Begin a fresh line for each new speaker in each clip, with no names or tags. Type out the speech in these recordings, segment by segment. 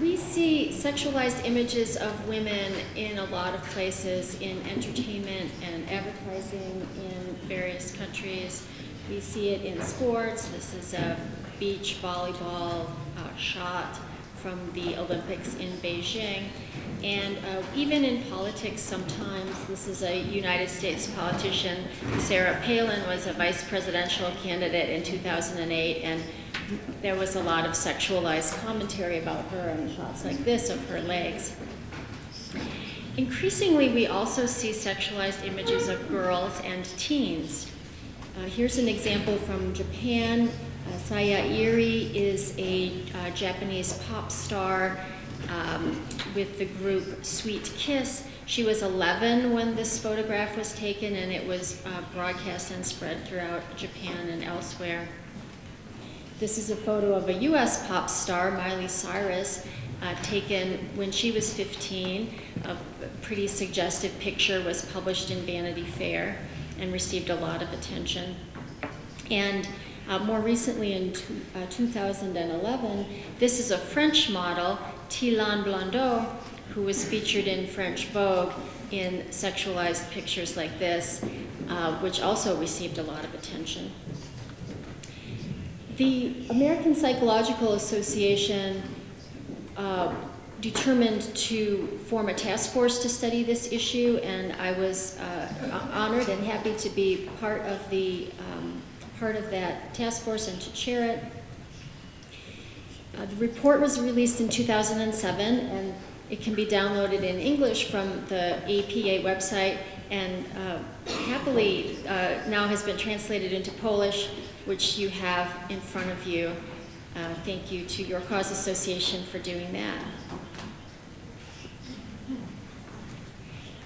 We see sexualized images of women in a lot of places, in entertainment and advertising in various countries. We see it in sports. This is a beach volleyball uh, shot from the Olympics in Beijing. And uh, even in politics, sometimes, this is a United States politician, Sarah Palin was a vice presidential candidate in 2008, and there was a lot of sexualized commentary about her and shots like this of her legs. Increasingly, we also see sexualized images of girls and teens. Uh, here's an example from Japan uh, Saaya Irie is a uh, Japanese pop star um, with the group Sweet Kiss. She was 11 when this photograph was taken, and it was uh, broadcast and spread throughout Japan and elsewhere. This is a photo of a US pop star, Miley Cyrus, uh, taken when she was 15. A pretty suggestive picture was published in Vanity Fair and received a lot of attention. And uh, more recently in uh, 2011, this is a French model, Thylane Blondeau, who was featured in French Vogue in sexualized pictures like this, uh, which also received a lot of attention. The American Psychological Association uh, determined to form a task force to study this issue, and I was uh, honored and happy to be part of the um, part of that task force and to chair it. Uh, the report was released in 2007 and it can be downloaded in English from the APA website and uh, happily uh, now has been translated into Polish, which you have in front of you. Uh, thank you to Your Cause Association for doing that.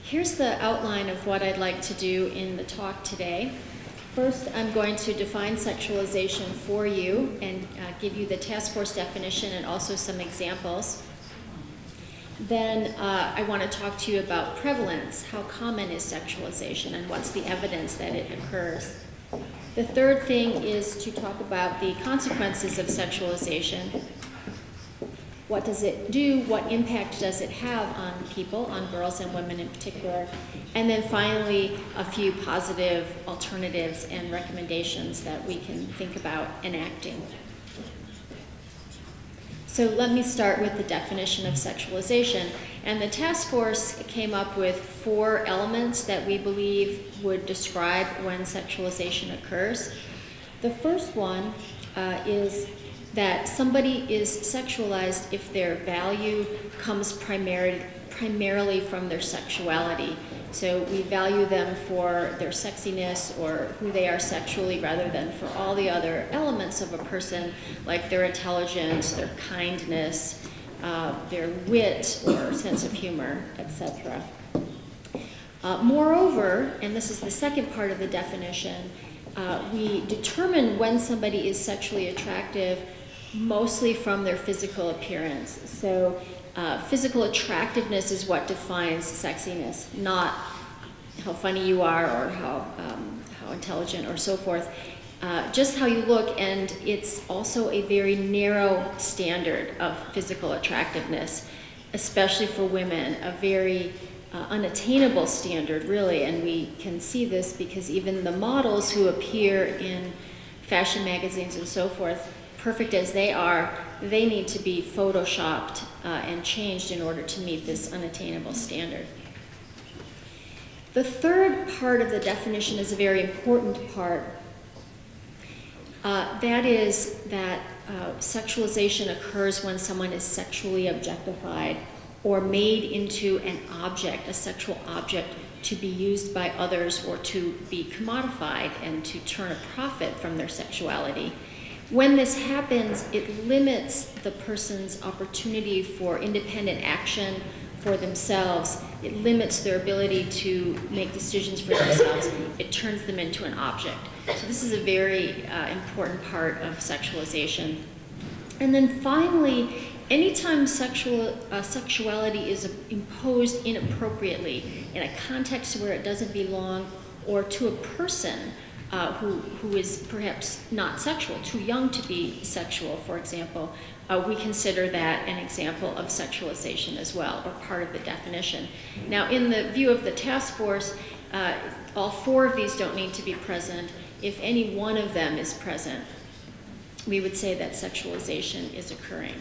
Here's the outline of what I'd like to do in the talk today. First, I'm going to define sexualization for you and uh, give you the task force definition and also some examples. Then uh, I want to talk to you about prevalence. How common is sexualization and what's the evidence that it occurs? The third thing is to talk about the consequences of sexualization what does it do? What impact does it have on people, on girls and women in particular? And then finally, a few positive alternatives and recommendations that we can think about enacting. So let me start with the definition of sexualization. And the task force came up with four elements that we believe would describe when sexualization occurs. The first one uh, is that somebody is sexualized if their value comes primarily primarily from their sexuality. So we value them for their sexiness or who they are sexually rather than for all the other elements of a person, like their intelligence, their kindness, uh, their wit or sense of humor, etc. Uh, moreover, and this is the second part of the definition, uh, we determine when somebody is sexually attractive mostly from their physical appearance. So uh, physical attractiveness is what defines sexiness, not how funny you are or how, um, how intelligent or so forth. Uh, just how you look, and it's also a very narrow standard of physical attractiveness, especially for women, a very uh, unattainable standard, really. And we can see this because even the models who appear in fashion magazines and so forth perfect as they are, they need to be photoshopped uh, and changed in order to meet this unattainable standard. The third part of the definition is a very important part. Uh, that is that uh, sexualization occurs when someone is sexually objectified or made into an object, a sexual object, to be used by others or to be commodified and to turn a profit from their sexuality. When this happens, it limits the person's opportunity for independent action for themselves. it limits their ability to make decisions for themselves. It turns them into an object. So this is a very uh, important part of sexualization. And then finally, anytime sexual uh, sexuality is imposed inappropriately in a context where it doesn't belong or to a person uh, who, who is perhaps not sexual, too young to be sexual, for example, uh, we consider that an example of sexualization as well, or part of the definition. Now, in the view of the task force, uh, all four of these don't need to be present. If any one of them is present, we would say that sexualization is occurring.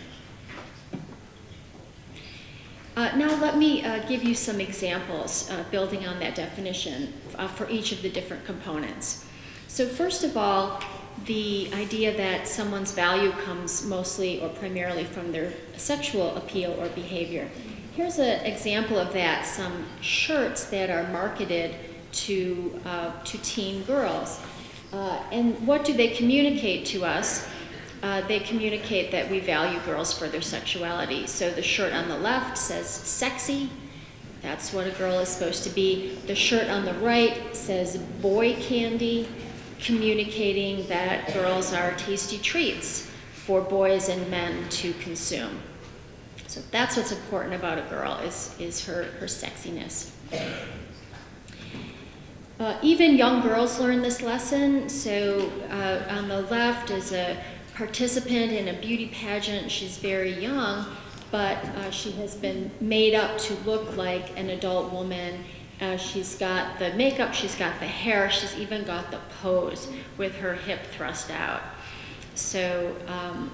Uh, now let me uh, give you some examples uh, building on that definition uh, for each of the different components. So first of all, the idea that someone's value comes mostly or primarily from their sexual appeal or behavior. Here's an example of that, some shirts that are marketed to, uh, to teen girls. Uh, and what do they communicate to us? Uh, they communicate that we value girls for their sexuality. So the shirt on the left says sexy. That's what a girl is supposed to be. The shirt on the right says boy candy communicating that girls are tasty treats for boys and men to consume. So that's what's important about a girl is, is her, her sexiness. Uh, even young girls learn this lesson. So uh, on the left is a participant in a beauty pageant. She's very young, but uh, she has been made up to look like an adult woman uh, she's got the makeup, she's got the hair, she's even got the pose with her hip thrust out. So um,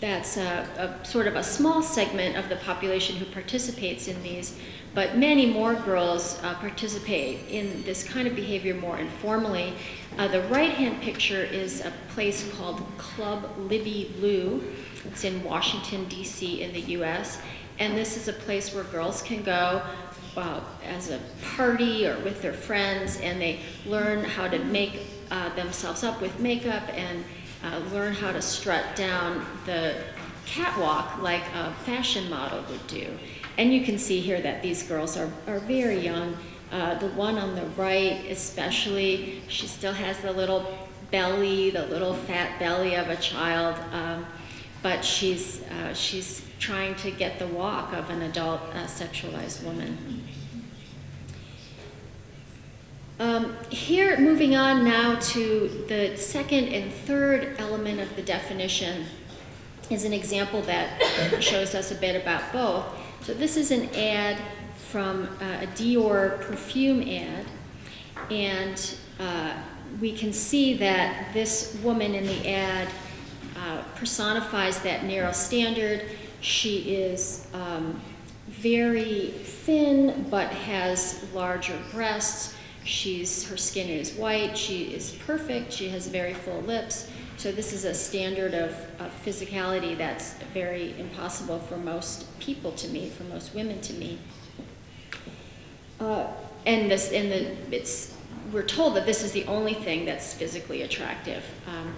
that's a, a, sort of a small segment of the population who participates in these, but many more girls uh, participate in this kind of behavior more informally. Uh, the right-hand picture is a place called Club Libby Lu. It's in Washington, D.C. in the U.S., and this is a place where girls can go uh, as a party or with their friends, and they learn how to make uh, themselves up with makeup and uh, learn how to strut down the catwalk like a fashion model would do. And you can see here that these girls are, are very young. Uh, the one on the right, especially, she still has the little belly, the little fat belly of a child, um, but she's, uh, she's trying to get the walk of an adult uh, sexualized woman. Um, here, moving on now to the second and third element of the definition is an example that shows us a bit about both. So this is an ad from uh, a Dior perfume ad, and uh, we can see that this woman in the ad uh, personifies that narrow standard. She is um, very thin but has larger breasts. She's, her skin is white, she is perfect, she has very full lips. So this is a standard of, of physicality that's very impossible for most people to meet, for most women to meet. Uh, and this, and the, it's, we're told that this is the only thing that's physically attractive. Um,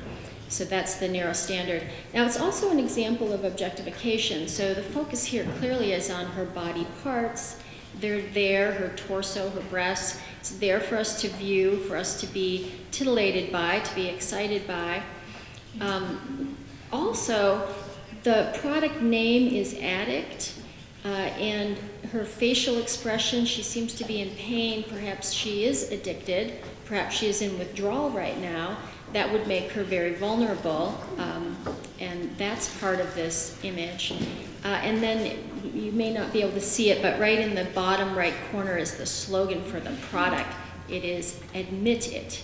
so that's the narrow standard. Now it's also an example of objectification. So the focus here clearly is on her body parts. They're there, her torso, her breasts. It's there for us to view, for us to be titillated by, to be excited by. Um, also, the product name is Addict, uh, and her facial expression, she seems to be in pain. Perhaps she is addicted. Perhaps she is in withdrawal right now. That would make her very vulnerable, um, and that's part of this image. Uh, and then you may not be able to see it, but right in the bottom right corner is the slogan for the product. It is admit it.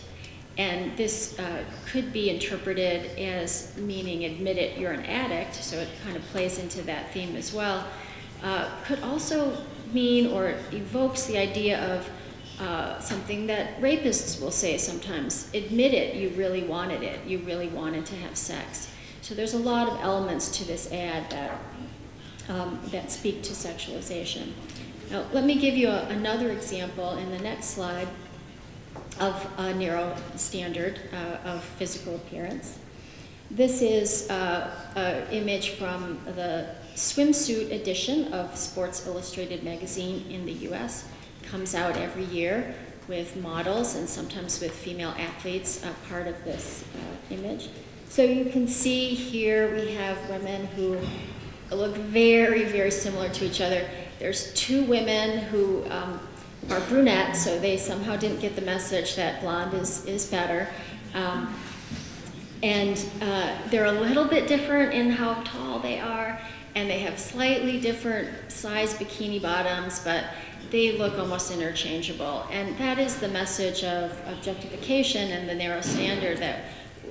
And this uh, could be interpreted as meaning admit it, you're an addict, so it kind of plays into that theme as well. Uh, could also mean or evokes the idea of uh, something that rapists will say sometimes admit it, you really wanted it, you really wanted to have sex. So there's a lot of elements to this ad that um, that speak to sexualization. Now, let me give you a, another example in the next slide of a narrow standard uh, of physical appearance. This is uh, an image from the swimsuit edition of Sports Illustrated magazine in the US. Comes out every year with models and sometimes with female athletes uh, part of this uh, image. So you can see here we have women who look very, very similar to each other. There's two women who um, are brunette, so they somehow didn't get the message that blonde is, is better. Um, and uh, they're a little bit different in how tall they are, and they have slightly different size bikini bottoms, but they look almost interchangeable. And that is the message of objectification and the narrow standard that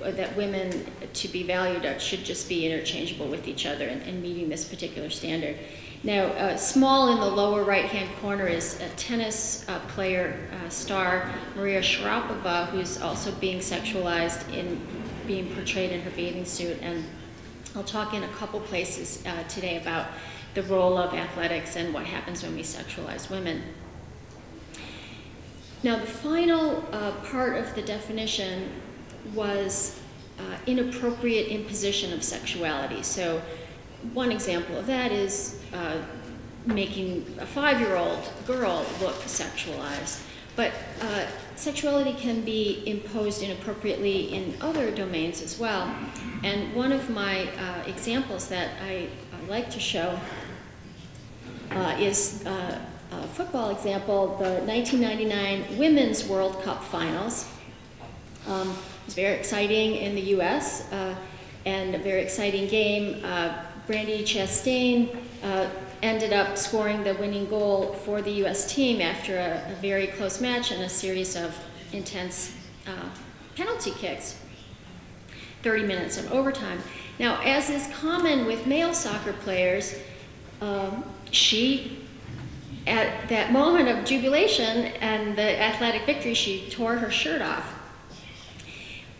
that women to be valued at should just be interchangeable with each other in meeting this particular standard. Now, uh, small in the lower right-hand corner is a tennis uh, player uh, star, Maria Sharapova, who's also being sexualized in being portrayed in her bathing suit. And I'll talk in a couple places uh, today about the role of athletics and what happens when we sexualize women. Now, the final uh, part of the definition was uh, inappropriate imposition of sexuality. So one example of that is uh, making a five-year-old girl look sexualized. But uh, sexuality can be imposed inappropriately in other domains as well. And one of my uh, examples that I, I, like to show uh, is uh, a football example, the 1999 Women's World Cup Finals. Um, it was very exciting in the U.S. Uh, and a very exciting game. Uh, Brandi Chastain uh, ended up scoring the winning goal for the U.S. team after a, a very close match and a series of intense uh, penalty kicks. 30 minutes of overtime. Now, as is common with male soccer players, um, she, at that moment of jubilation and the athletic victory, she tore her shirt off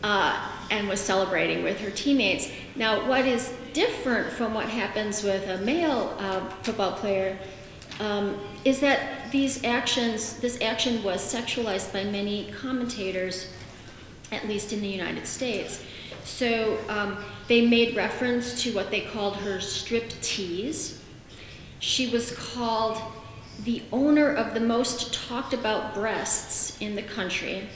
uh, and was celebrating with her teammates. Now, what is different from what happens with a male uh, football player um, is that these actions, this action was sexualized by many commentators, at least in the United States. So um, they made reference to what they called her stripped tease. She was called the owner of the most talked about breasts in the country.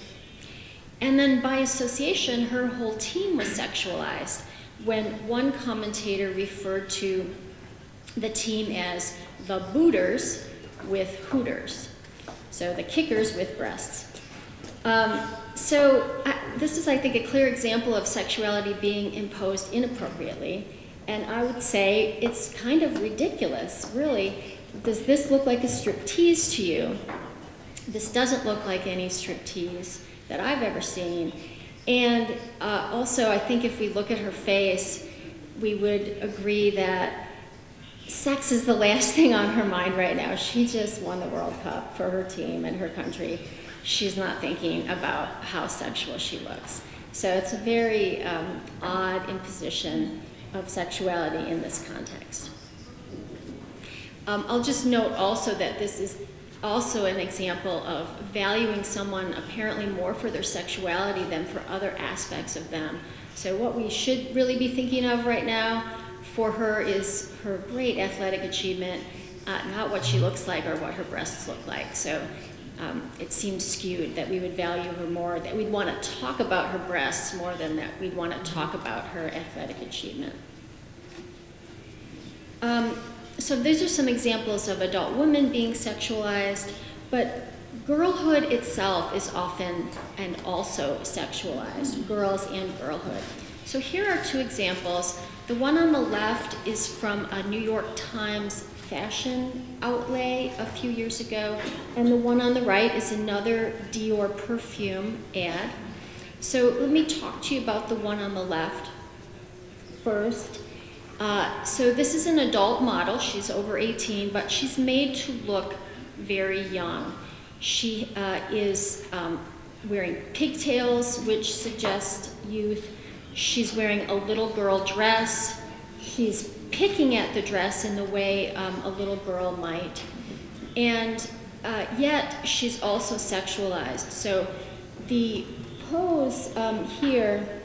And then by association, her whole team was sexualized when one commentator referred to the team as the booters with hooters. So the kickers with breasts. Um, so I, this is, I think, a clear example of sexuality being imposed inappropriately. And I would say it's kind of ridiculous, really. Does this look like a striptease to you? This doesn't look like any striptease that I've ever seen. And uh, also, I think if we look at her face, we would agree that sex is the last thing on her mind right now. She just won the World Cup for her team and her country. She's not thinking about how sexual she looks. So it's a very um, odd imposition of sexuality in this context. Um, I'll just note also that this is also an example of valuing someone apparently more for their sexuality than for other aspects of them. So what we should really be thinking of right now for her is her great athletic achievement, uh, not what she looks like or what her breasts look like. So um, it seems skewed that we would value her more, that we'd want to talk about her breasts more than that we'd want to talk about her athletic achievement. Um, so these are some examples of adult women being sexualized, but girlhood itself is often and also sexualized, girls and girlhood. So here are two examples. The one on the left is from a New York Times fashion outlay a few years ago, and the one on the right is another Dior perfume ad. So let me talk to you about the one on the left first. Uh, so this is an adult model. She's over 18, but she's made to look very young. She uh, is um, wearing pigtails, which suggest youth. She's wearing a little girl dress. She's picking at the dress in the way um, a little girl might. And uh, yet, she's also sexualized. So the pose um, here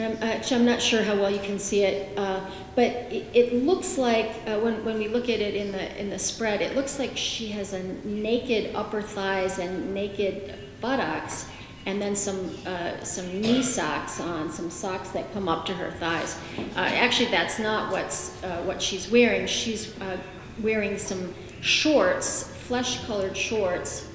and I'm, actually, I'm not sure how well you can see it, uh, but it, it looks like uh, when, when we look at it in the in the spread, it looks like she has a naked upper thighs and naked buttocks, and then some uh, some knee socks on, some socks that come up to her thighs. Uh, actually, that's not what's uh, what she's wearing. She's uh, wearing some shorts, flesh-colored shorts,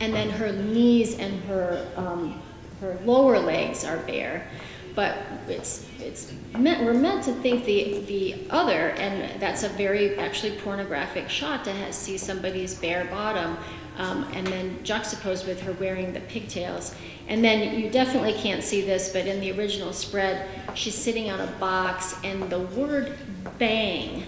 and then her knees and her um, her lower legs are bare. But it's it's meant we're meant to think the the other, and that's a very actually pornographic shot to have, see somebody's bare bottom, um, and then juxtaposed with her wearing the pigtails. And then you definitely can't see this, but in the original spread, she's sitting on a box, and the word "bang"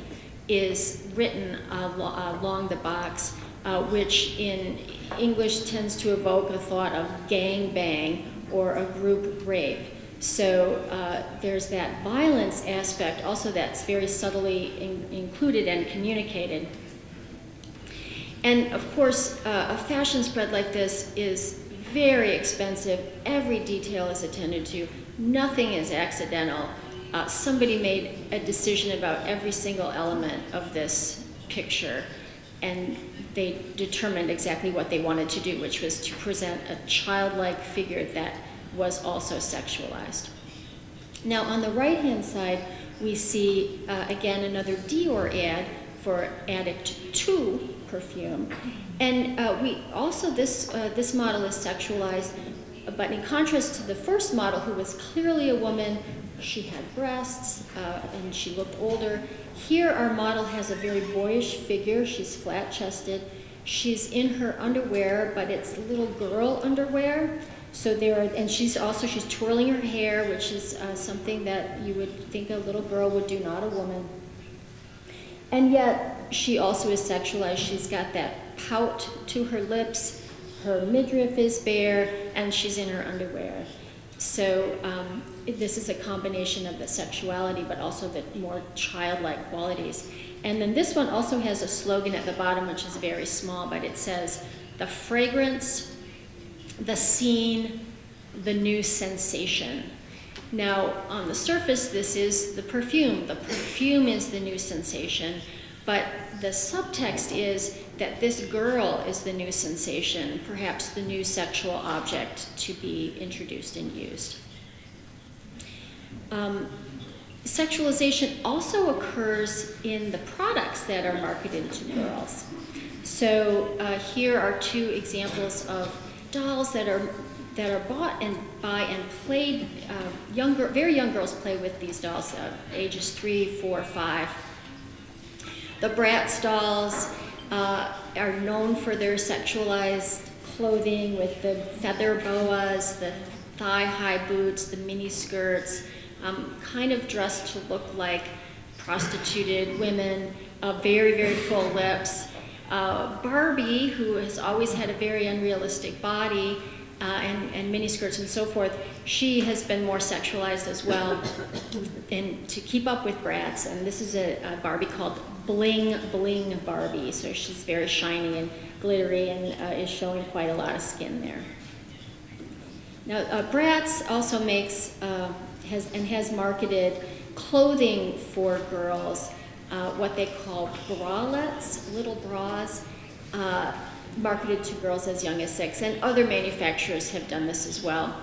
is written along the box, uh, which in English tends to evoke a thought of gang bang or a group rape. So uh, there's that violence aspect also that's very subtly in, included and communicated. And of course, uh, a fashion spread like this is very expensive. Every detail is attended to. Nothing is accidental. Uh, somebody made a decision about every single element of this picture, and they determined exactly what they wanted to do, which was to present a childlike figure that was also sexualized. Now, on the right hand side, we see uh, again another Dior ad for Addict 2 perfume. And uh, we also, this, uh, this model is sexualized, but in contrast to the first model, who was clearly a woman, she had breasts uh, and she looked older. Here, our model has a very boyish figure. She's flat chested. She's in her underwear, but it's little girl underwear. So there, are, and she's also she's twirling her hair, which is uh, something that you would think a little girl would do, not a woman. And yet, she also is sexualized. She's got that pout to her lips. Her midriff is bare, and she's in her underwear. So um, this is a combination of the sexuality, but also the more childlike qualities. And then this one also has a slogan at the bottom, which is very small, but it says, the fragrance, the scene, the new sensation. Now, on the surface, this is the perfume. The perfume is the new sensation, but the subtext is that this girl is the new sensation, perhaps the new sexual object to be introduced and used. Um, sexualization also occurs in the products that are marketed to girls. So uh, here are two examples of dolls that are that are bought and by and played. Uh, younger, very young girls play with these dolls, uh, ages three, four, five. The Bratz dolls uh, are known for their sexualized clothing with the feather boas, the thigh-high boots, the mini skirts, um, kind of dressed to look like prostituted women, uh, very, very full lips. Uh, Barbie, who has always had a very unrealistic body, uh, and, and miniskirts and so forth, she has been more sexualized as well and to keep up with Bratz. And this is a, a, Barbie called Bling Bling Barbie. So she's very shiny and glittery and uh, is showing quite a lot of skin there. Now, uh, Bratz also makes uh, has and has marketed clothing for girls, uh, what they call bralettes, little bras. Uh, marketed to girls as young as six, and other manufacturers have done this as well.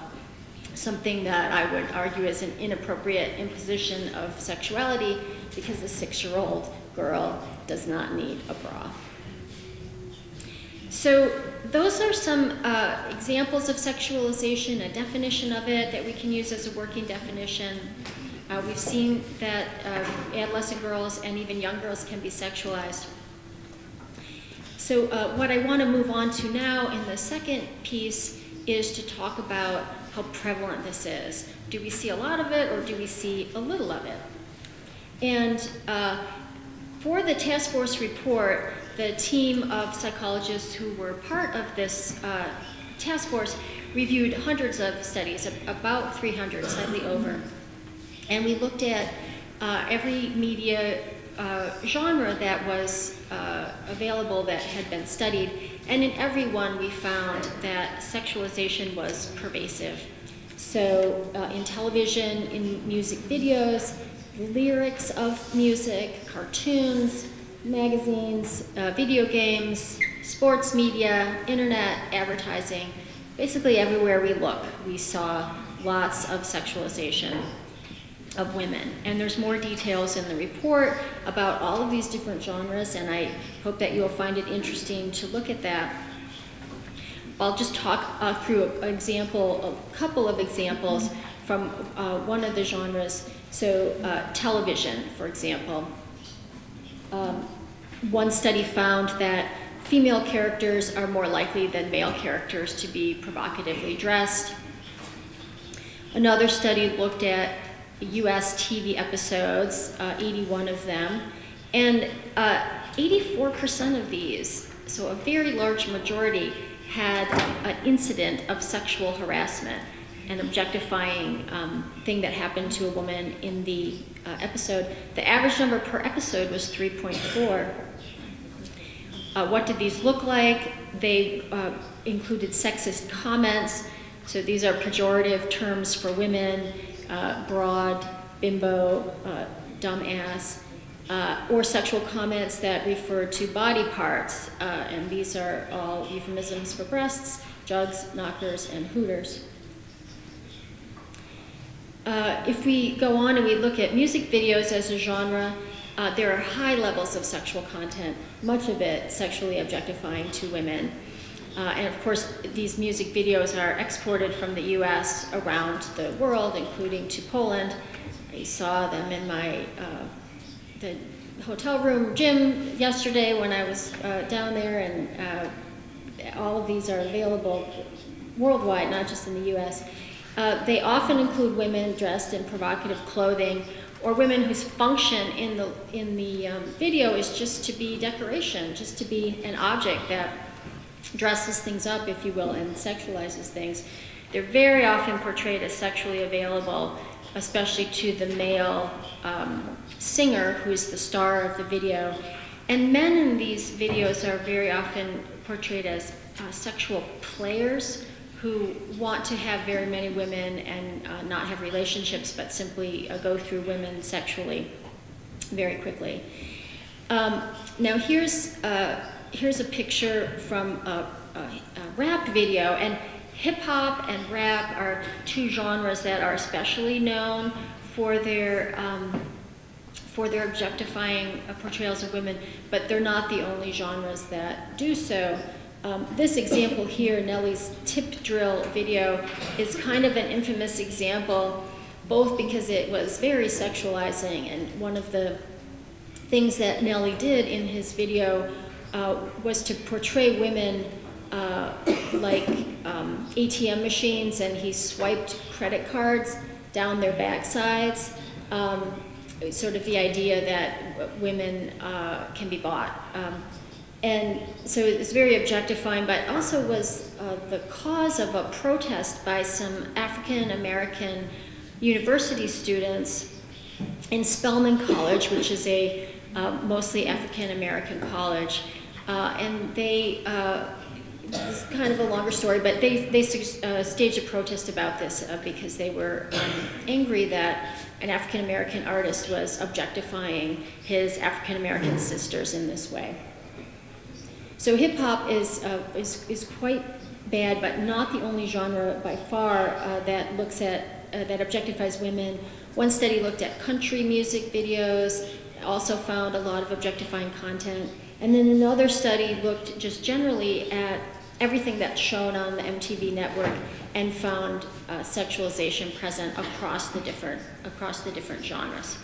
Something that I would argue is an inappropriate imposition of sexuality because a six-year-old girl does not need a bra. So those are some uh, examples of sexualization, a definition of it that we can use as a working definition. Uh, we've seen that uh, adolescent girls and even young girls can be sexualized. So uh, what I want to move on to now in the second piece is to talk about how prevalent this is. Do we see a lot of it or do we see a little of it? And uh, for the task force report, the team of psychologists who were part of this uh, task force reviewed hundreds of studies, about 300, slightly over. And we looked at uh, every media uh, genre that was uh, available that had been studied, and in every one we found that sexualization was pervasive. So uh, in television, in music videos, lyrics of music, cartoons, magazines, uh, video games, sports media, internet, advertising, basically everywhere we look, we saw lots of sexualization of women. And there's more details in the report about all of these different genres, and I hope that you'll find it interesting to look at that. I'll just talk uh, through an example, a couple of examples from uh, one of the genres. So, uh, television, for example. Um, one study found that female characters are more likely than male characters to be provocatively dressed. Another study looked at US TV episodes, uh, 81 of them, and 84% uh, of these, so a very large majority, had an incident of sexual harassment, an objectifying um, thing that happened to a woman in the uh, episode. The average number per episode was 3.4. Uh, what did these look like? They uh, included sexist comments, so these are pejorative terms for women, uh, broad, bimbo, uh, dumbass, uh, or sexual comments that refer to body parts, and these are all euphemisms for breasts, jugs, knockers, and hooters. Uh, if we go on and we look at music videos as a genre, uh, there are high levels of sexual content, much of it sexually objectifying to women. Uh, and of course, these music videos are exported from the US around the world, including to Poland. I saw them in my uh, the hotel room gym yesterday when I was uh, down there, and all of these are available worldwide, not just in the US. Uh, they often include women dressed in provocative clothing or women whose function in the, in the um, video is just to be decoration, just to be an object that dresses things up, if you will, and sexualizes things. They're very often portrayed as sexually available, especially to the male um, singer who is the star of the video. And men in these videos are very often portrayed as uh, sexual players who want to have very many women and uh, not have relationships, but simply uh, go through women sexually very quickly. Um, now here's uh, here's a picture from a, a, a rap video, and hip hop and rap are two genres that are especially known for their um, for their objectifying portrayals of women, but they're not the only genres that do so. Um, this example here, Nelly's tip drill video, is kind of an infamous example, both because it was very sexualizing, and one of the things that Nelly did in his video uh, was to portray women uh, like um, ATM machines, and he swiped credit cards down their backsides. Um, sort of the idea that women uh, can be bought. Um, and so it was very objectifying, but also was uh, the cause of a protest by some African American university students in Spelman College, which is a uh, mostly African American college. Uh, and they, uh, is kind of a longer story, but they, they uh, staged a protest about this uh, because they were um, angry that an African American artist was objectifying his African American sisters in this way. So hip hop is, uh, is, is quite bad, but not the only genre by far uh, that looks at, that objectifies women. One study looked at country music videos, also found a lot of objectifying content. And then another study looked just generally at everything that's shown on the MTV network and found uh, sexualization present across the different across the different genres.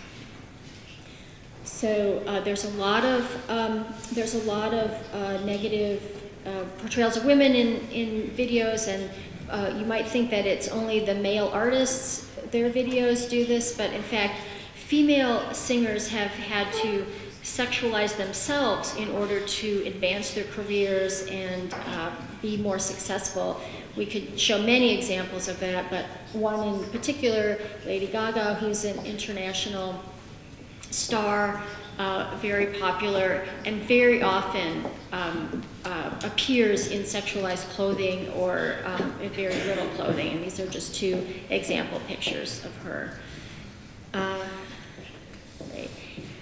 So uh, there's a lot of um, there's a lot of uh, negative uh, portrayals of women in in videos, and uh, you might think that it's only the male artists their videos do this, but in fact, female singers have had to sexualize themselves in order to advance their careers and uh, be more successful. We could show many examples of that, but one in particular, Lady Gaga, who's an international star, uh, very popular, and very often um, uh, appears in sexualized clothing or um, very little clothing. And these are just two example pictures of her. Uh,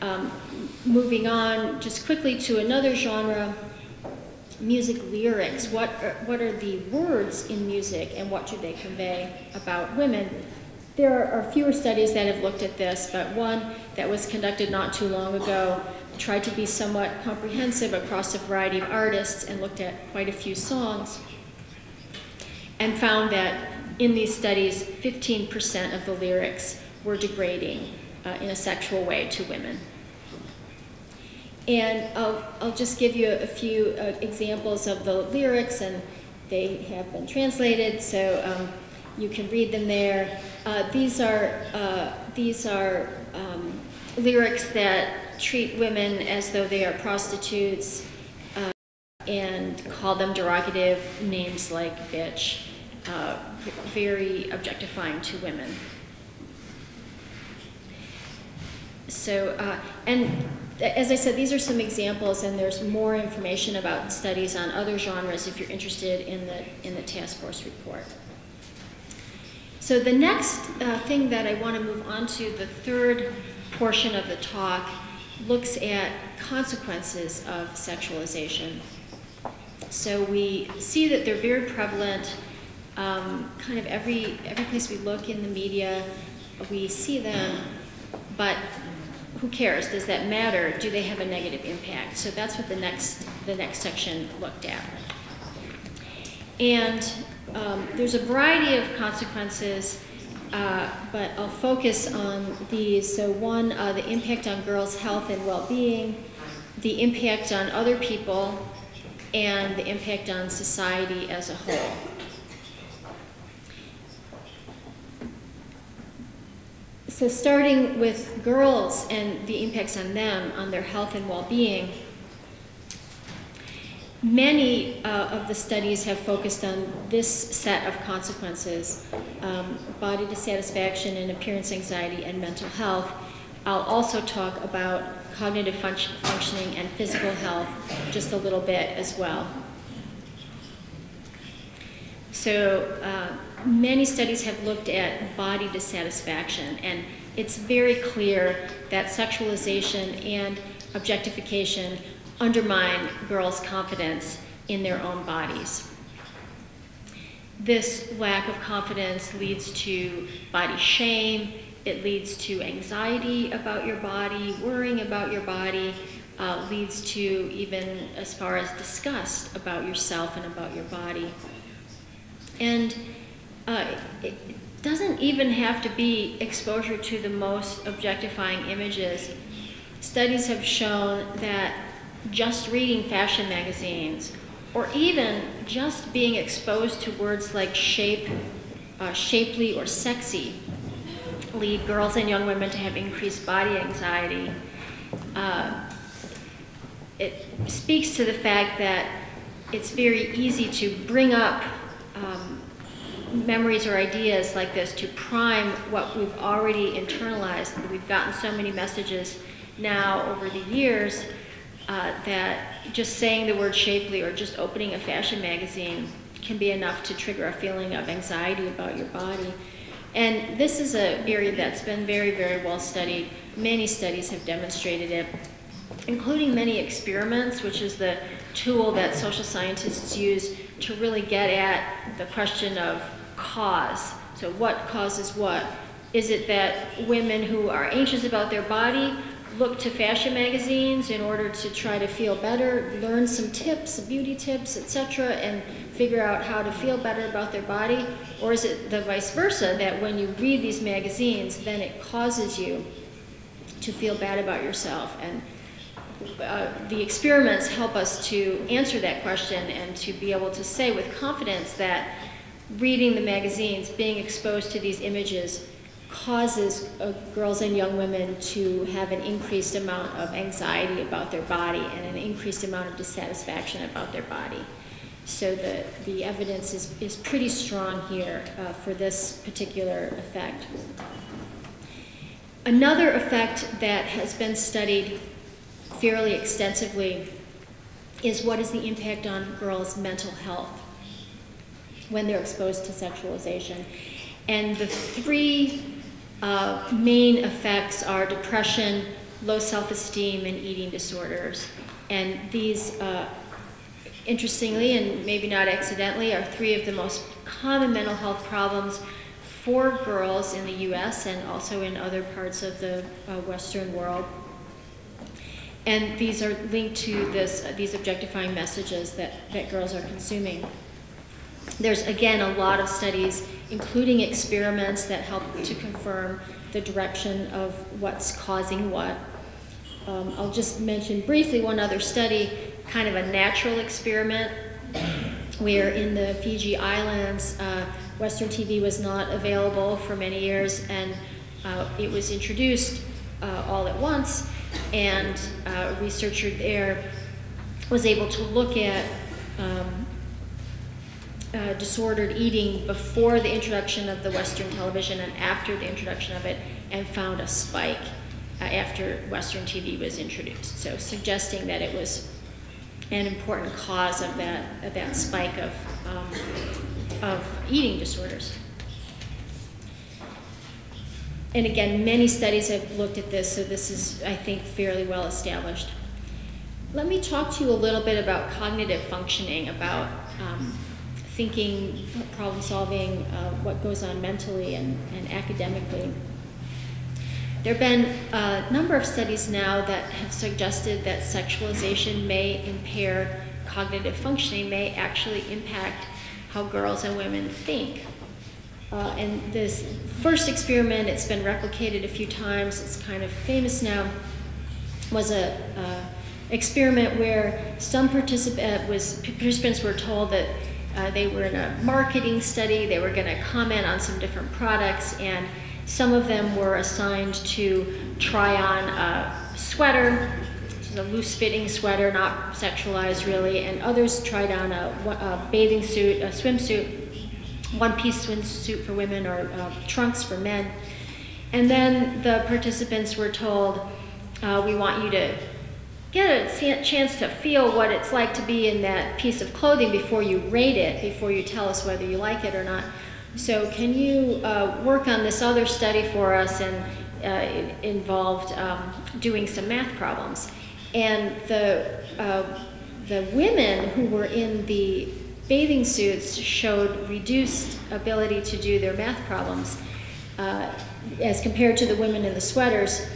um, moving on just quickly to another genre music lyrics. What are, what are the words in music and what do they convey about women? There are fewer studies that have looked at this, but one that was conducted not too long ago tried to be somewhat comprehensive across a variety of artists and looked at quite a few songs and found that in these studies, 15% of the lyrics were degrading uh, in a sexual way to women. And I'll, I'll just give you a few uh, examples of the lyrics, and they have been translated, so um, you can read them there. Uh, these are, uh, these are um, lyrics that treat women as though they are prostitutes uh, and call them derogative names like bitch, uh, very objectifying to women. So, uh, and as I said, these are some examples, and there's more information about studies on other genres if you're interested in the, in the task force report. So the next uh, thing that I want to move on to, the third portion of the talk, looks at consequences of sexualization. So we see that they're very prevalent um, kind of every, every place we look in the media, we see them, but who cares? Does that matter? Do they have a negative impact? So that's what the next, the next section looked at. And um, there's a variety of consequences, uh, but I'll focus on these. So one, uh, the impact on girls' health and well-being, the impact on other people, and the impact on society as a whole. So starting with girls and the impacts on them, on their health and well-being, many uh, of the studies have focused on this set of consequences, um, body dissatisfaction and appearance anxiety and mental health. I'll also talk about cognitive function functioning and physical health just a little bit as well. So uh, many studies have looked at body dissatisfaction, and it's very clear that sexualization and objectification undermine girls' confidence in their own bodies. This lack of confidence leads to body shame, it leads to anxiety about your body, worrying about your body, uh, leads to even as far as disgust about yourself and about your body. And uh, it doesn't even have to be exposure to the most objectifying images. Studies have shown that just reading fashion magazines or even just being exposed to words like shape, uh, shapely, or sexy lead girls and young women to have increased body anxiety. Uh, it speaks to the fact that it's very easy to bring up um, memories or ideas like this to prime what we've already internalized. We've gotten so many messages now over the years uh, that just saying the word shapely or just opening a fashion magazine can be enough to trigger a feeling of anxiety about your body. And this is an area that's been very, very well studied. Many studies have demonstrated it, including many experiments, which is the tool that social scientists use to really get at the question of cause. So what causes what? Is it that women who are anxious about their body look to fashion magazines in order to try to feel better, learn some tips, beauty tips, etc., and figure out how to feel better about their body? Or is it the vice versa, that when you read these magazines, then it causes you to feel bad about yourself? And uh, the experiments help us to answer that question and to be able to say with confidence that reading the magazines, being exposed to these images, causes uh, girls and young women to have an increased amount of anxiety about their body and an increased amount of dissatisfaction about their body. So the, the evidence is, is pretty strong here uh, for this particular effect. Another effect that has been studied fairly extensively is what is the impact on girls' mental health when they're exposed to sexualization. And the three uh, main effects are depression, low self esteem, and eating disorders. And these, uh, interestingly, and maybe not accidentally, are three of the most common mental health problems for girls in the US and also in other parts of the uh, Western world. And these are linked to this, these objectifying messages that, that girls are consuming. There's again a lot of studies, including experiments that help to confirm the direction of what's causing what. Um, I'll just mention briefly one other study, kind of a natural experiment, where in the Fiji Islands, uh, Western TV was not available for many years, and uh, it was introduced uh, all at once, and uh, a researcher there was able to look at um, uh, disordered eating before the introduction of the Western television and after the introduction of it, and found a spike uh, after Western TV was introduced. So suggesting that it was an important cause of that, of that spike of um, of eating disorders. And again, many studies have looked at this, so this is, I think, fairly well established. Let me talk to you a little bit about cognitive functioning, about um, thinking, problem solving, uh, what goes on mentally and, and academically. There have been a number of studies now that have suggested that sexualization may impair cognitive functioning, may actually impact how girls and women think. Uh, and this first experiment, it's been replicated a few times, it's kind of famous now, was a uh, experiment where some particip- uh, was, participants were told that uh, they were in a marketing study, they were going to comment on some different products, and some of them were assigned to try on a sweater a loose fitting sweater, not sexualized really, and others tried on a, a bathing suit, a swimsuit, one piece swimsuit for women or uh, trunks for men. And then the participants were told, uh, we want you to get a chance to feel what it's like to be in that piece of clothing before you rate it, before you tell us whether you like it or not. So can you uh, work on this other study for us and uh, involved um, doing some math problems? And the, uh, the women who were in the bathing suits showed reduced ability to do their math problems uh, as compared to the women in the sweaters.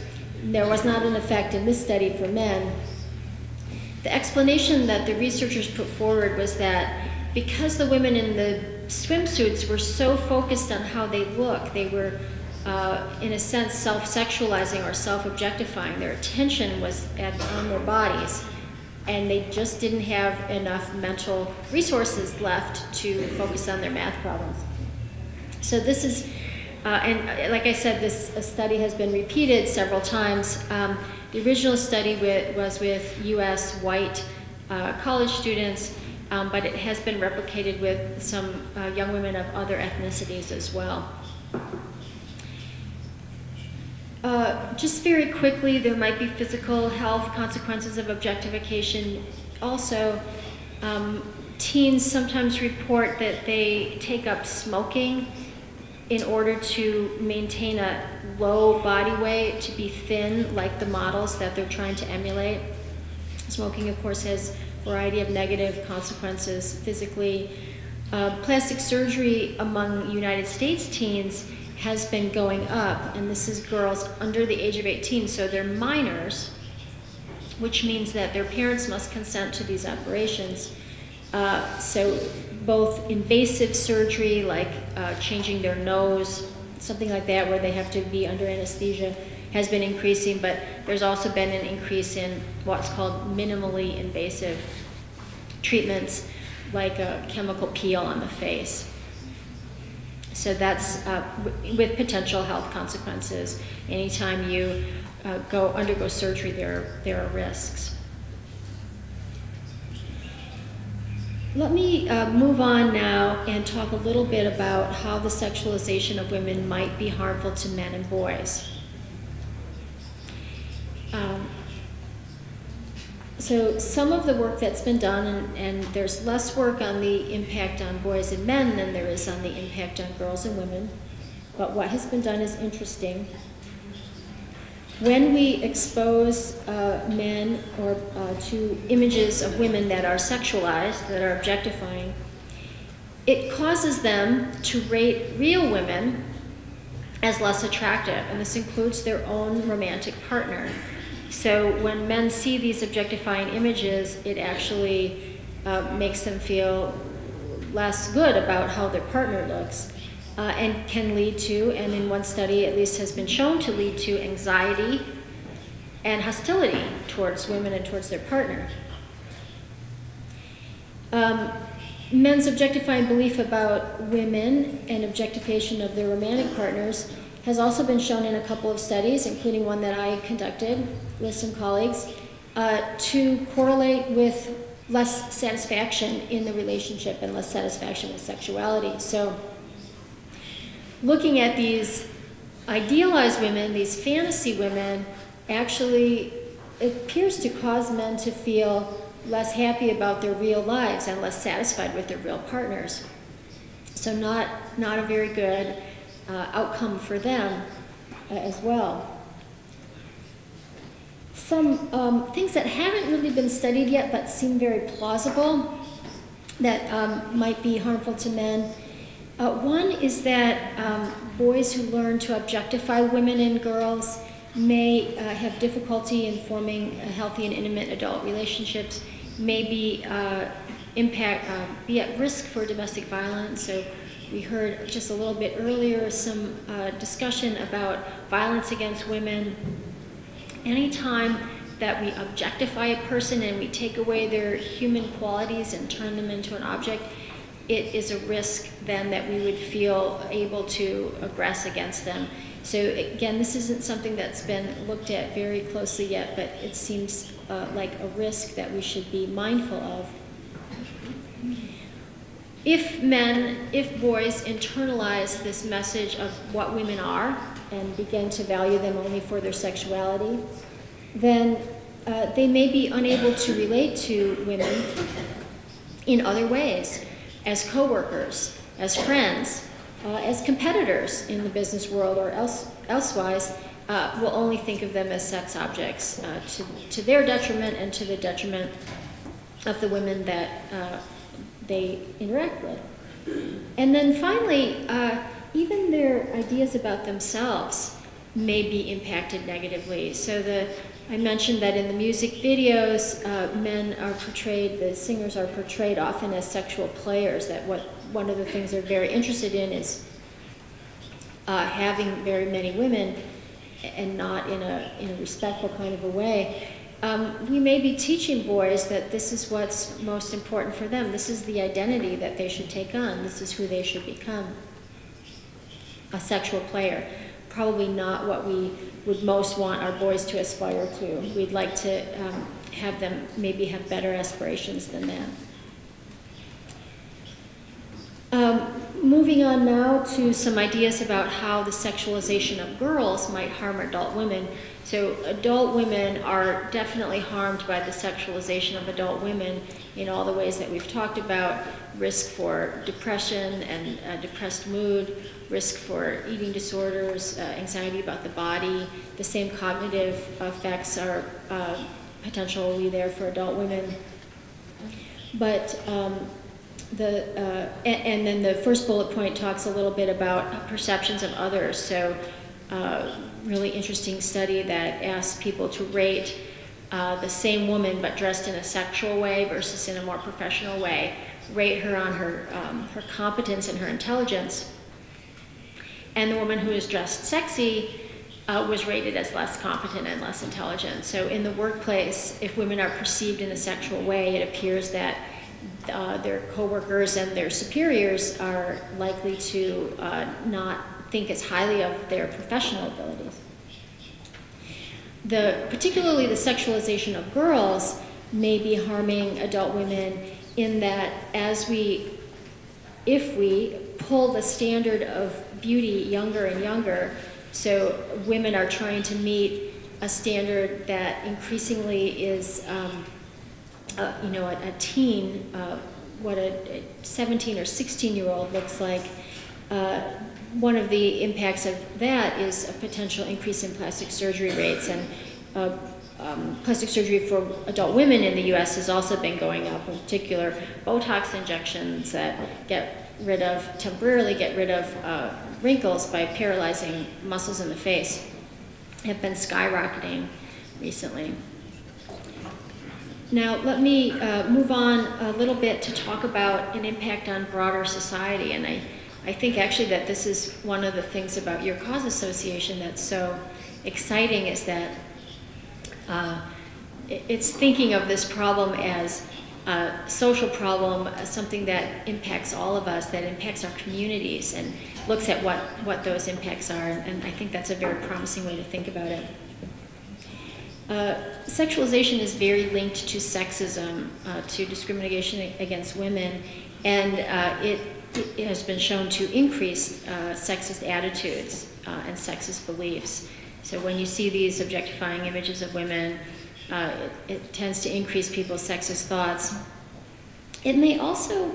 There was not an effect in this study for men. The explanation that the researchers put forward was that because the women in the swimsuits were so focused on how they look, they were uh, in a sense, self sexualizing or self objectifying. Their attention was at, on their bodies, and they just didn't have enough mental resources left to focus on their math problems. So, this is, uh, and uh, like I said, this study has been repeated several times. Um, the original study with, was with US white uh, college students. Um, but it has been replicated with some uh, young women of other ethnicities as well. Uh, just very quickly, there might be physical health consequences of objectification. Also, um, teens sometimes report that they take up smoking in order to maintain a low body weight, to be thin like the models that they're trying to emulate. Smoking, of course, has a variety of negative consequences physically. Uh, plastic surgery among United States teens has been going up, and this is girls under the age of 18, so they're minors, which means that their parents must consent to these operations. Uh, so both invasive surgery, like uh, changing their nose, something like that, where they have to be under anesthesia, has been increasing, but there's also been an increase in what's called minimally invasive treatments, like a chemical peel on the face. So that's uh, with potential health consequences. Anytime you uh, go undergo surgery, there, there are risks. Let me uh, move on now and talk a little bit about how the sexualization of women might be harmful to men and boys. Um, so some of the work that's been done, and, and, there's less work on the impact on boys and men than there is on the impact on girls and women, but what has been done is interesting. When we expose uh, men or uh, to images of women that are sexualized, that are objectifying, it causes them to rate real women as less attractive, and this includes their own romantic partner. So when men see these objectifying images, it actually uh, makes them feel less good about how their partner looks. Uh, and can lead to, and in one study at least has been shown to lead to anxiety and hostility towards women and towards their partner. Um, men's objectifying belief about women and objectification of their romantic partners has also been shown in a couple of studies, including one that I conducted with some colleagues, uh, to correlate with less satisfaction in the relationship and less satisfaction with sexuality. So, looking at these idealized women, these fantasy women, actually appears to cause men to feel less happy about their real lives and less satisfied with their real partners. So, not, not a very good uh, outcome for them uh, as well. Some um, things that haven't really been studied yet but seem very plausible that um, might be harmful to men. Uh, one is that um, boys who learn to objectify women and girls may uh, have difficulty in forming healthy and intimate adult relationships, may be, uh, impact, uh, be at risk for domestic violence. So we heard just a little bit earlier some uh, discussion about violence against women. Anytime that we objectify a person and we take away their human qualities and turn them into an object, it is a risk then that we would feel able to aggress against them. So again, this isn't something that's been looked at very closely yet, but it seems uh, like a risk that we should be mindful of if men, if boys internalize this message of what women are and begin to value them only for their sexuality, then uh, they may be unable to relate to women in other ways, as coworkers, as friends, uh, as competitors in the business world or else, elsewise, uh, will only think of them as sex objects uh, to, to their detriment and to the detriment of the women that uh, they interact with. And then finally, uh, even their ideas about themselves may be impacted negatively. So the I mentioned that in the music videos, uh, men are portrayed, the singers are portrayed often as sexual players. That what one of the things they're very interested in is uh, having very many women, and not in a in a respectful kind of a way um, we may be teaching boys that this is what's most important for them. This is the identity that they should take on. This is who they should become. A sexual player. Probably not what we would most want our boys to aspire to. We'd like to um, have them maybe have better aspirations than that. Um, moving on now to some ideas about how the sexualization of girls might harm adult women. So adult women are definitely harmed by the sexualization of adult women in all the ways that we've talked about, risk for depression and uh, depressed mood, risk for eating disorders, uh, anxiety about the body. The same cognitive effects are uh, potentially there for adult women. But um, the, uh, and, and, then the first bullet point talks a little bit about perceptions of others. So uh, really interesting study that asked people to rate uh, the same woman but dressed in a sexual way versus in a more professional way, rate her on her, um, her competence and her intelligence. And the woman who is dressed sexy uh, was rated as less competent and less intelligent. So in the workplace, if women are perceived in a sexual way, it appears that uh, their coworkers and their superiors are likely to uh, not think as highly of their professional abilities. The, particularly the sexualization of girls may be harming adult women in that as we, if we pull the standard of beauty younger and younger, so women are trying to meet a standard that increasingly is um, uh, you know, a, a teen, uh, what a 17 or 16 year old looks like, uh, one of the impacts of that is a potential increase in plastic surgery rates. And uh, um, plastic surgery for adult women in the US has also been going up, in particular, Botox injections that get rid of, temporarily get rid of uh, wrinkles by paralyzing muscles in the face have been skyrocketing recently. Now, let me uh, move on a little bit to talk about an impact on broader society. And I, I think actually that this is one of the things about your cause association that's so exciting is that uh, it's thinking of this problem as a social problem, something that impacts all of us, that impacts our communities, and looks at what, what those impacts are. And I think that's a very promising way to think about it. Uh, sexualization is very linked to sexism, uh, to discrimination against women, and uh, it, it, has been shown to increase uh, sexist attitudes uh, and sexist beliefs. So when you see these objectifying images of women, it, it tends to increase people's sexist thoughts. It may also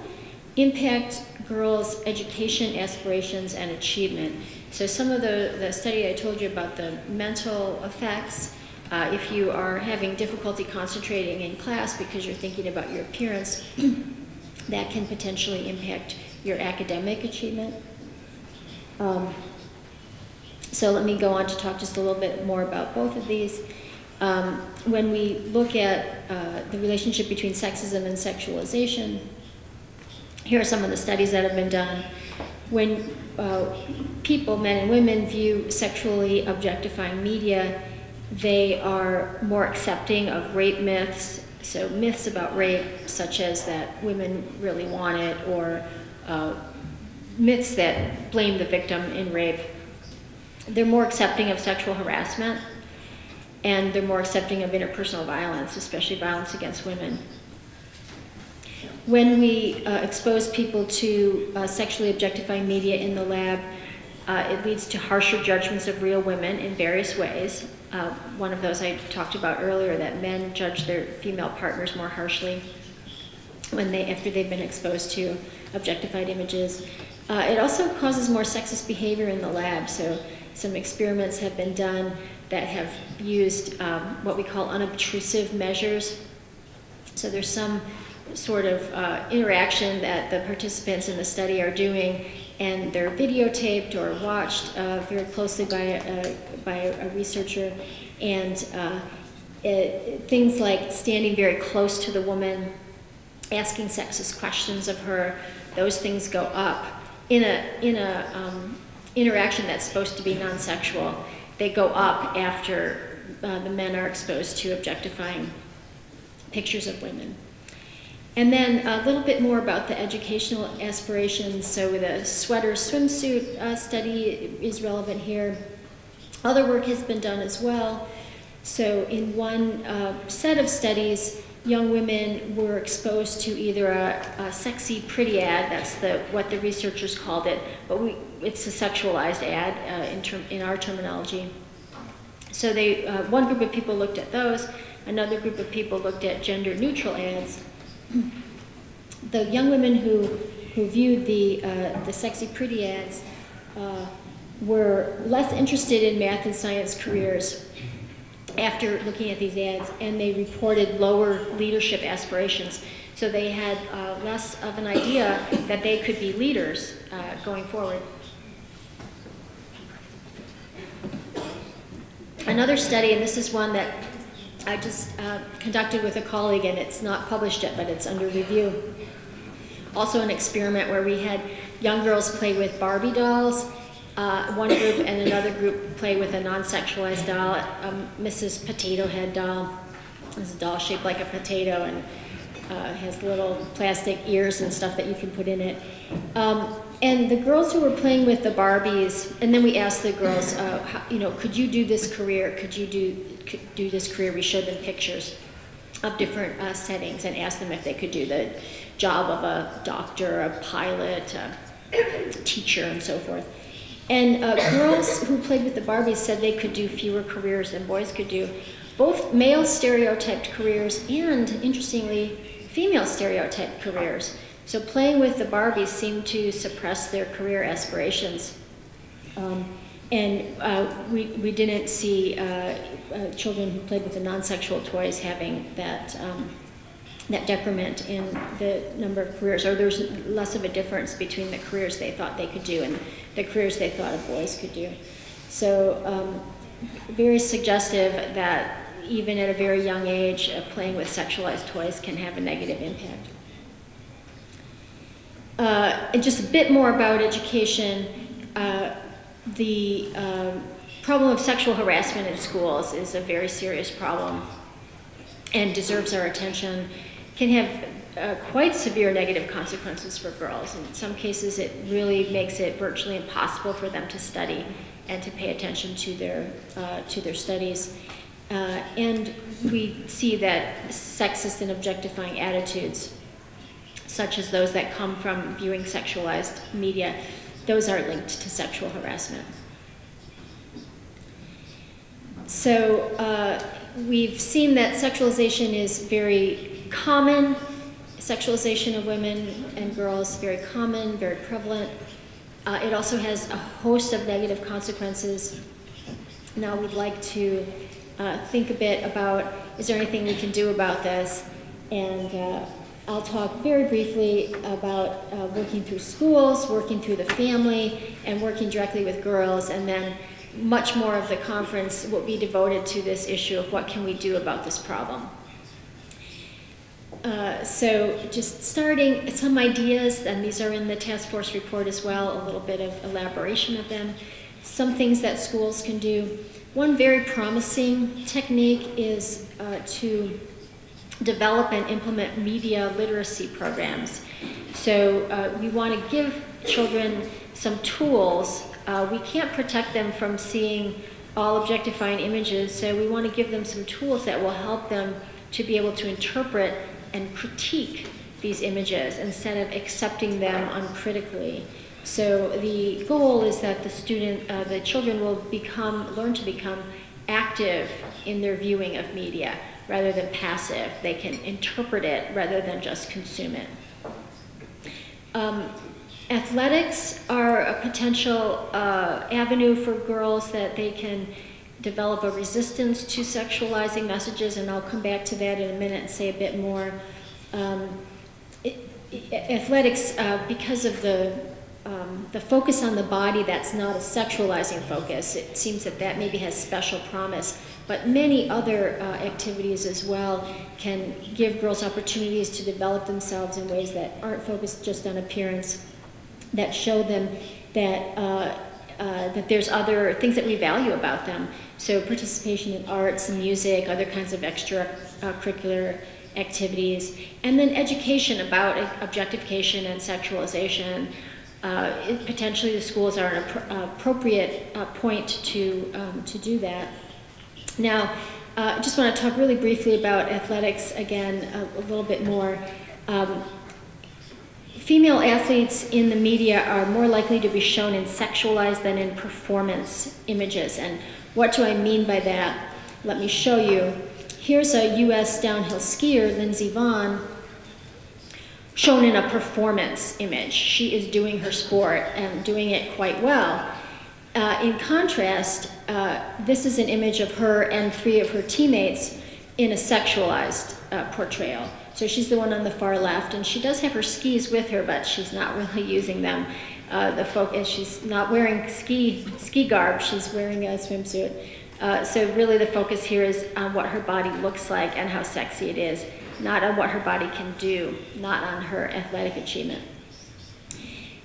impact girls' education aspirations and achievement. So some of the, the study I told you about the mental effects, uh, if you are having difficulty concentrating in class because you're thinking about your appearance, that can potentially impact your academic achievement. Um, so let me go on to talk just a little bit more about both of these. Um, when we look at uh, the relationship between sexism and sexualization, here are some of the studies that have been done. When uh, people, men and women, view sexually objectifying media, they are more accepting of rape myths. So myths about rape, such as that women really want it, or uh, myths that blame the victim in rape. They're more accepting of sexual harassment, and they're more accepting of interpersonal violence, especially violence against women. When we uh, expose people to uh, sexually objectifying media in the lab, uh, it leads to harsher judgments of real women in various ways. Uh, one of those I talked about earlier, that men judge their female partners more harshly when they, after they've been exposed to objectified images. Uh, it also causes more sexist behavior in the lab. So some experiments have been done that have used um, what we call unobtrusive measures. So there's some sort of uh, interaction that the participants in the study are doing and they're videotaped or watched uh, very closely by a, by a researcher. And uh, it, things like standing very close to the woman, asking sexist questions of her, those things go up. In a, in a um, interaction that's supposed to be non-sexual, they go up after uh, the men are exposed to objectifying pictures of women. And then a little bit more about the educational aspirations. So the sweater swimsuit uh, study is relevant here. Other work has been done as well. So in one uh, set of studies, young women were exposed to either a, a, sexy, pretty ad, that's the, what the researchers called it, but we, it's a sexualized ad uh, in, term, in our terminology. So they, uh, one group of people looked at those, another group of people looked at gender neutral ads the young women who, who viewed the, uh, the sexy pretty ads uh, were less interested in math and science careers after looking at these ads, and they reported lower leadership aspirations. So they had uh, less of an idea that they could be leaders uh, going forward. Another study, and this is one that I just uh, conducted with a colleague, and it's not published yet, but it's under review. Also, an experiment where we had young girls play with Barbie dolls. Uh, one group and another group play with a non-sexualized doll, Mrs. Potato Head doll. It's a doll shaped like a potato and uh, has little plastic ears and stuff that you can put in it. Um, and the girls who were playing with the Barbies, and then we asked the girls, uh, how, you know, could you do this career? Could you do do this career? We showed them pictures of different uh, settings and asked them if they could do the job of a doctor, a pilot, a teacher, and so forth. And uh, girls who played with the Barbies said they could do fewer careers than boys could do. both male stereotyped careers and, interestingly, female stereotyped careers. So playing with the Barbies seemed to suppress their career aspirations. Um, and uh, we, we didn't see uh, uh, children who played with the non-sexual toys having that, um, that decrement in the number of careers, or there's less of a difference between the careers they thought they could do and the careers they thought boys could do. So um, very suggestive that even at a very young age, uh, playing with sexualized toys can have a negative impact. Uh, and just a bit more about education. Uh, the um, problem of sexual harassment in schools is a very serious problem and deserves our attention. Can have uh, quite severe negative consequences for girls. In some cases, it really makes it virtually impossible for them to study and to pay attention to their, uh, to their studies. Uh, and we see that sexist and objectifying attitudes, such as those that come from viewing sexualized media, those are linked to sexual harassment. So uh, we've seen that sexualization is very common. Sexualization of women and girls, very common, very prevalent. Uh, it also has a host of negative consequences. Now we'd like to uh, think a bit about, is there anything we can do about this? And uh, I'll talk very briefly about uh, working through schools, working through the family, and working directly with girls, and then much more of the conference will be devoted to this issue of what can we do about this problem. Uh, so just starting some ideas, and these are in the task force report as well, a little bit of elaboration of them. Some things that schools can do. One very promising technique is uh, to develop and implement media literacy programs. So uh, we want to give children some tools. Uh, we can't protect them from seeing all objectifying images, so we want to give them some tools that will help them to be able to interpret and critique these images instead of accepting them uncritically. So the goal is that the student, uh, the children will become, learn to become active in their viewing of media rather than passive. They can interpret it rather than just consume it. Um, athletics are a potential uh, avenue for girls that they can develop a resistance to sexualizing messages, and I'll come back to that in a minute and say a bit more. Um, it, athletics, uh, because of the um, the focus on the body that's not a sexualizing focus, it seems that that maybe has special promise. But many other uh, activities as well can give girls opportunities to develop themselves in ways that aren't focused just on appearance, that show them that, uh, uh, that there's other things that we value about them. So participation in arts and music, other kinds of extracurricular activities, and then education about objectification and sexualization. Uh, potentially the schools are an appro appropriate uh, point to, um, to do that. Now, uh, I just want to talk really briefly about athletics again a, a little bit more. Um, female athletes in the media are more likely to be shown in sexualized than in performance images. And what do I mean by that? Let me show you. Here's a U.S. downhill skier, Lindsey Vonn, shown in a performance image. She is doing her sport and doing it quite well. Uh, in contrast, uh, this is an image of her and three of her teammates in a sexualized uh, portrayal. So she's the one on the far left, and she does have her skis with her, but she's not really using them. Uh, the focus, she's not wearing ski, ski garb, she's wearing a swimsuit. Uh, so really the focus here is on what her body looks like and how sexy it is, not on what her body can do, not on her athletic achievement.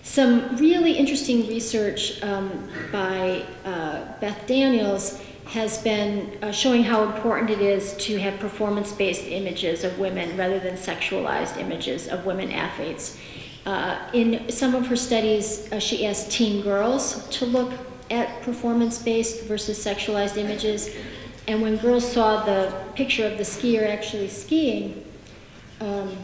Some really interesting research um, by uh, Beth Daniels has been uh, showing how important it is to have performance-based images of women rather than sexualized images of women athletes. Uh, in some of her studies, uh, she asked teen girls to look at performance-based versus sexualized images. And when girls saw the picture of the skier actually skiing, um,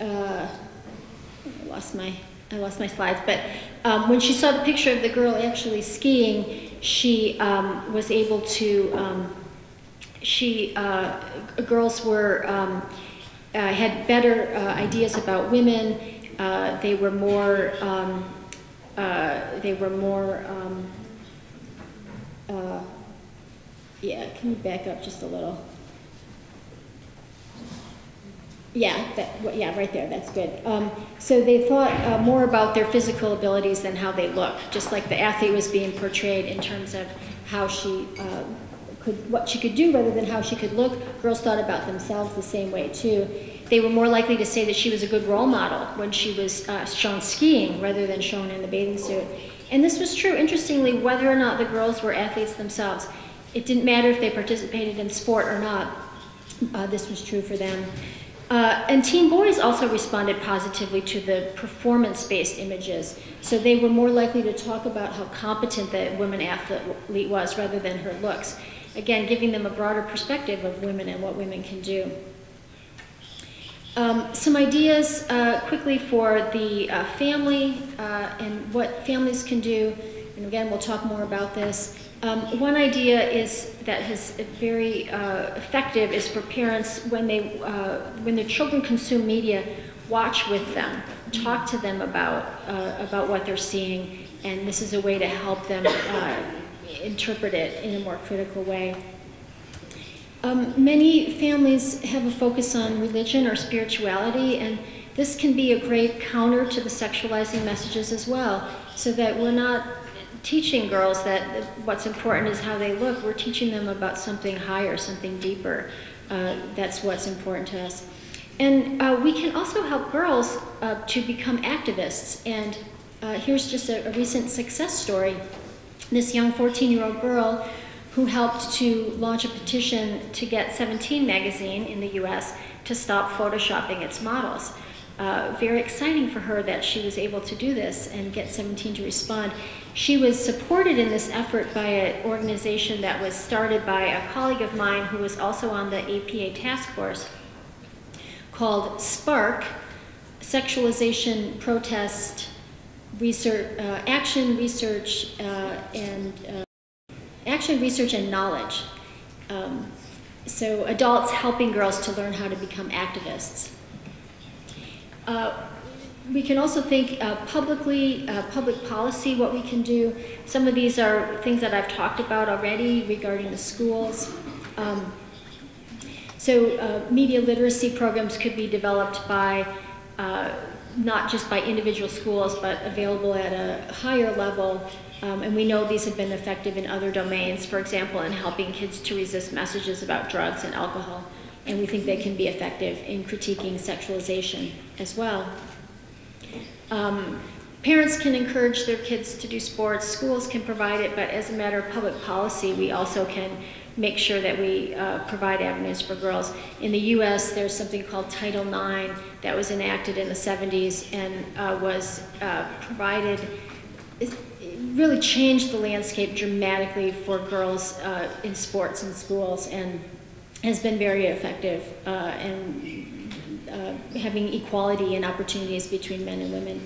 uh, I lost my I lost my slides, but um, when she saw the picture of the girl actually skiing, she um, was able to, um, she, uh, girls were, um, uh, had better uh, ideas about women. Uh, they were more, um, uh, they were more, uh, yeah, can you back up just a little? Yeah, that, yeah, right there, that's good. Um, so they thought uh, more about their physical abilities than how they look, just like the athlete was being portrayed in terms of how she uh, could, what she could do rather than how she could look. Girls thought about themselves the same way too. They were more likely to say that she was a good role model when she was uh, shown skiing rather than shown in the bathing suit. And this was true, interestingly, whether or not the girls were athletes themselves. It didn't matter if they participated in sport or not. Uh, this was true for them. Uh, and teen boys also responded positively to the performance-based images. So they were more likely to talk about how competent the women athlete was rather than her looks. Again, giving them a broader perspective of women and what women can do. Um, some ideas uh, quickly for the uh, family uh, and what families can do. And again, we'll talk more about this. Um, one idea is that is very uh, effective is for parents when they uh, when their children consume media, watch with them, talk to them about about what they're seeing, and this is a way to help them interpret it in a more critical way. Um, many families have a focus on religion or spirituality, and this can be a great counter to the sexualizing messages as well, so that we're not teaching girls that what's important is how they look. We're teaching them about something higher, something deeper. Uh, that's what's important to us. And uh, we can also help girls uh, to become activists. And uh, here's just a, a, recent success story. This young 14-year-old girl who helped to launch a petition to get 17 magazine in the US to stop photoshopping its models. Uh, very exciting for her that she was able to do this and get 17 to respond. She was supported in this effort by an organization that was started by a colleague of mine who was also on the APA task force called SPARK, Sexualization Protest Research, uh, Action Research uh, and uh, Action Research and Knowledge. Um, so adults helping girls to learn how to become activists. Uh, we can also think uh, publicly, uh, public policy, what we can do. Some of these are things that I've talked about already regarding the schools. Um, so uh, media literacy programs could be developed by uh, not just by individual schools, but available at a higher level. Um, and we know these have been effective in other domains, for example, in helping kids to resist messages about drugs and alcohol. And we think they can be effective in critiquing sexualization as well. Um, parents can encourage their kids to do sports, schools can provide it, but as a matter of public policy, we also can make sure that we uh, provide avenues for girls. In the US, there's something called Title IX that was enacted in the 70s and uh, was uh, provided, really changed the landscape dramatically for girls uh, in sports and schools and has been very effective uh, and uh, having equality and opportunities between men and women.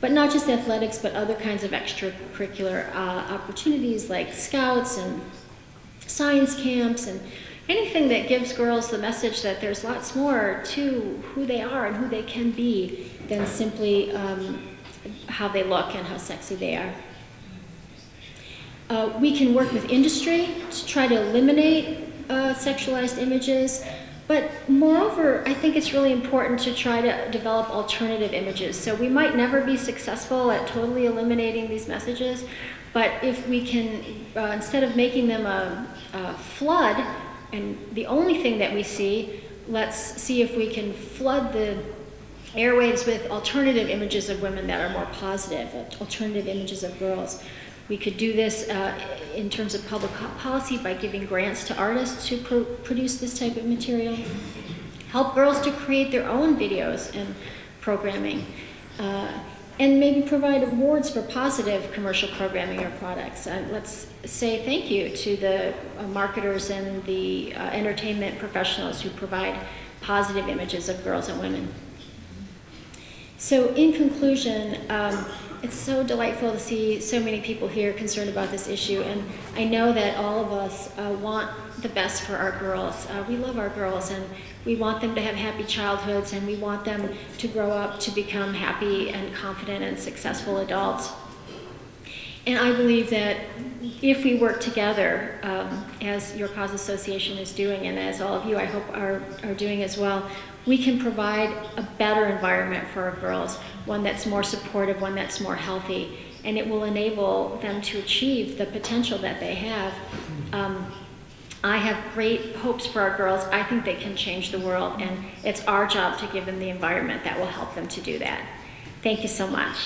But not just athletics, but other kinds of extracurricular uh, opportunities like scouts and science camps and anything that gives girls the message that there's lots more to who they are and who they can be than simply um, how they look and how sexy they are. Uh, we can work with industry to try to eliminate uh, sexualized images. But moreover, I think it's really important to try to develop alternative images. So we might never be successful at totally eliminating these messages, but if we can, uh, instead of making them a, a flood, and the only thing that we see, let's see if we can flood the airwaves with alternative images of women that are more positive, alternative images of girls. We could do this uh, in terms of public policy by giving grants to artists who pro produce this type of material. Help girls to create their own videos and programming. Uh, and maybe provide awards for positive commercial programming or products. Uh, let's say thank you to the uh, marketers and the uh, entertainment professionals who provide positive images of girls and women. So in conclusion, um, it's so delightful to see so many people here concerned about this issue, and I know that all of us uh, want the best for our girls. Uh, we love our girls, and we want them to have happy childhoods, and we want them to grow up to become happy and confident and successful adults. And I believe that if we work together, um, as Your Cause Association is doing, and as all of you, I hope, are, are doing as well, we can provide a better environment for our girls, one that's more supportive, one that's more healthy, and it will enable them to achieve the potential that they have. Um, I have great hopes for our girls. I think they can change the world, and it's our job to give them the environment that will help them to do that. Thank you so much.